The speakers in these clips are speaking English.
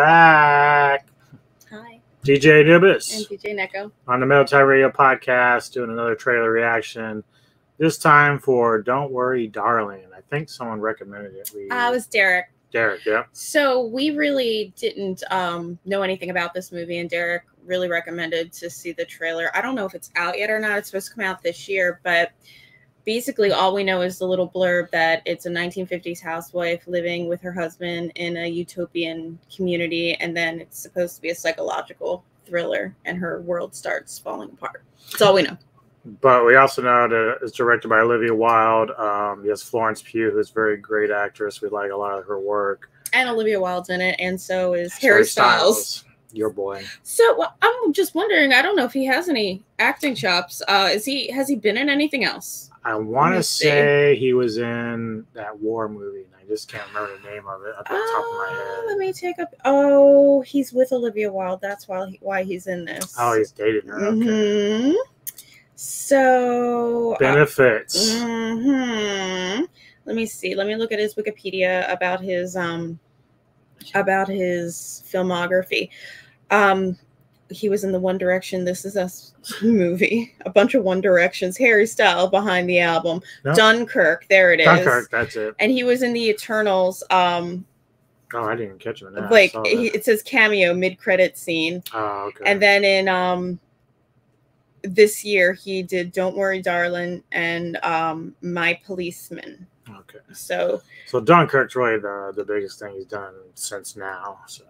back. Hi, DJ and DJ Neko. on the Military Radio Podcast doing another trailer reaction. This time for Don't Worry, Darling. I think someone recommended it. We, Uh, it was Derek. Derek, yeah. So we really didn't um, know anything about this movie, and Derek really recommended to see the trailer. I don't know if it's out yet or not. It's supposed to come out this year, but basically all we know is the little blurb that it's a 1950s housewife living with her husband in a utopian community, and then it's supposed to be a psychological thriller, and her world starts falling apart. That's all we know. But we also know that it's directed by Olivia Wilde. Um, yes, Florence Pugh, who's a very great actress. We like a lot of her work. And Olivia Wilde's in it, and so is Harry Styles. Your boy. So well, I'm just wondering. I don't know if he has any acting chops. Uh, is he? Has he been in anything else? I want to say he was in that war movie, and I just can't remember the name of it at the top of my Uh, head. let me take up. Oh, he's with Olivia Wilde. That's why he, why he's in this. Oh, he's dated her. Okay. Mhm. So. uh, Benefits. mhm. Let me see. Let me look at his Wikipedia about his um about his filmography. Um he was in the One Direction This Is Us movie. A bunch of One Directions. Harry Styles behind the album. No. Dunkirk. There it is. Dunkirk, that's it. And he was in the Eternals. Um, Oh, I didn't catch him in that. Like he, it says cameo mid credit scene. Oh, okay. And then in um this year he did Don't Worry Darling and um My Policeman. Okay. So So Dunkirk's really the the biggest thing he's done since now. So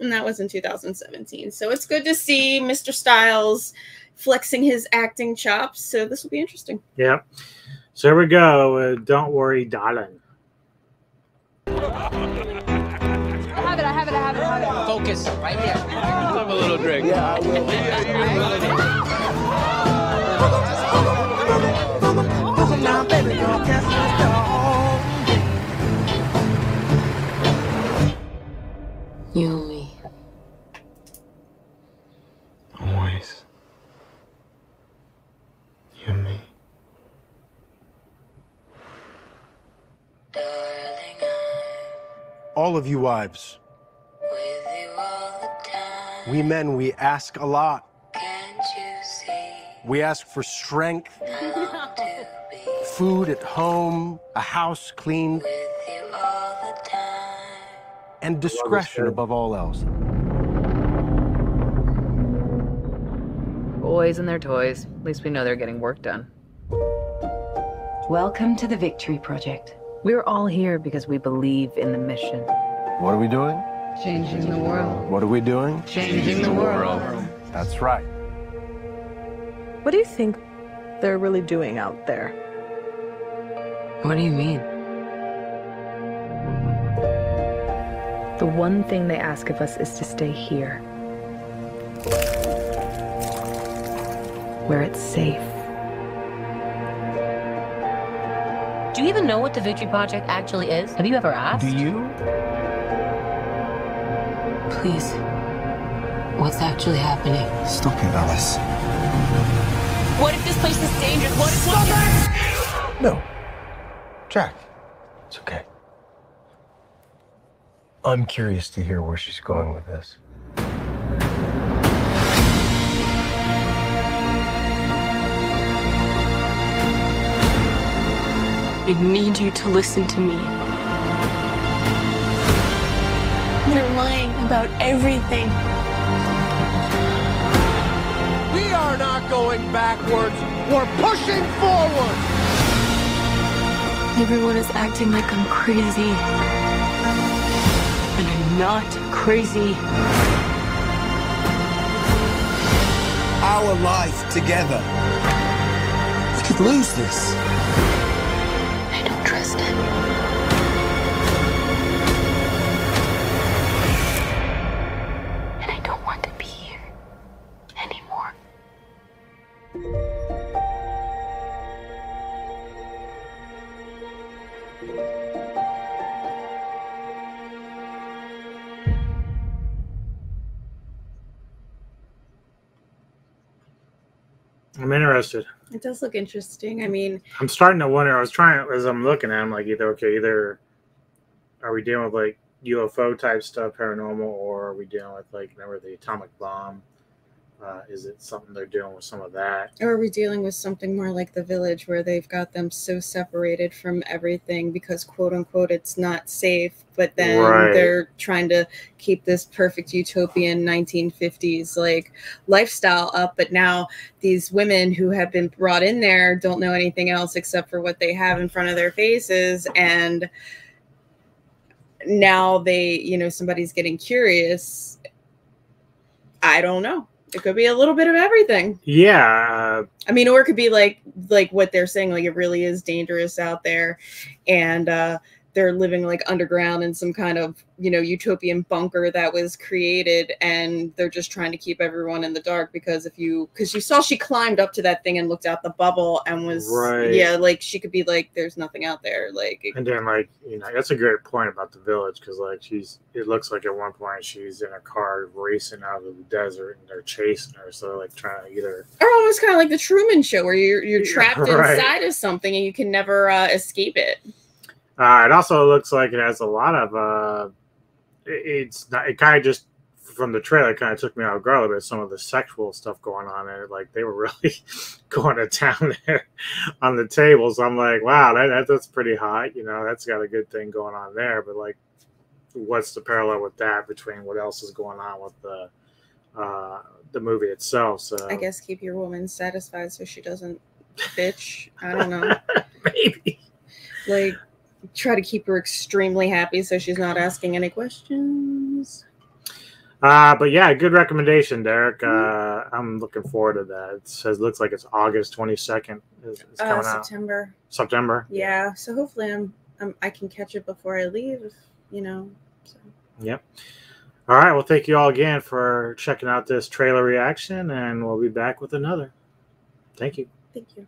and that was in 2017. So it's good to see Mr. Styles flexing his acting chops. So this will be interesting. yeah. So here we go. Uh, Don't worry, darling. I have it, I have it, I have it, I have it. Focus right here. Have a little drink. You all of you wives. We men, we ask a lot. We ask for strength, food at home, a house cleaned, and discretion above all else. Boys and their toys. At least we know they're getting work done. Welcome to the Victory Project. We're all here because we believe in the mission. What are we doing? Changing the world. What are we doing? Changing the world. That's right. What do you think they're really doing out there? What do you mean? The one thing they ask of us is to stay here. Where it's safe. Do you even know what the Victory Project actually is? Have you ever asked? Do you? Please. What's actually happening? Stop it, Alice. What if this place is dangerous? What if Stop it! No. Jack, it's okay. I'm curious to hear where she's going with this. I need you to listen to me. They're lying about everything. We are not going backwards. We're pushing forward. Everyone is acting like I'm crazy. And I'm not crazy. Our life together. We could lose this. Interested. It does look interesting. I mean, I'm starting to wonder. I was trying as I'm looking at. him, like either okay, either are we dealing with like UFO type stuff, paranormal, or are we dealing with like remember the atomic bomb? Uh, is it something they're doing with some of that? Or are we dealing with something more like the village where they've got them so separated from everything because quote unquote it's not safe, but then Right. they're trying to keep this perfect utopian 1950s like lifestyle up, but now these women who have been brought in there don't know anything else except for what they have in front of their faces and now they, you know, somebody's getting curious. I don't know. It could be a little bit of everything. Yeah, I mean, or it could be like like what they're saying, like it really is dangerous out there, and uh, they're living like underground in some kind of you know utopian bunker that was created, and they're just trying to keep everyone in the dark because if you because you saw she climbed up to that thing and looked out the bubble and was Right. yeah like she could be like there's nothing out there like it- and then like you know that's a great point about the village because like she's it looks like at one point she's in a car racing out of the desert and they're chasing her, so they're like trying to either or almost kind of like the Truman Show where you're you're trapped right. inside of something and you can never uh, escape it. Uh, it also looks like it has a lot of. Uh, it- it's not. It kind of just from the trailer kind of took me off guard a bit. Some of the sexual stuff going on there, like they were really going to town there on the tables. I'm like, wow, that, that that's pretty hot. You know, that's got a good thing going on there. But like, what's the parallel with that between what else is going on with the uh, the movie itself? So I guess keep your woman satisfied so she doesn't bitch. I don't know. maybe. like try to keep her extremely happy so she's not asking any questions. Uh, but yeah, good recommendation, Derek. Uh, I'm looking forward to that. It says looks like it's August 22nd. Is, is Uh, coming out September. September. Yeah. So hopefully I'm, I'm I can catch it before I leave. If, you know. So. Yep. All right. Well, thank you all again for checking out this trailer reaction, and we'll be back with another. Thank you. Thank you.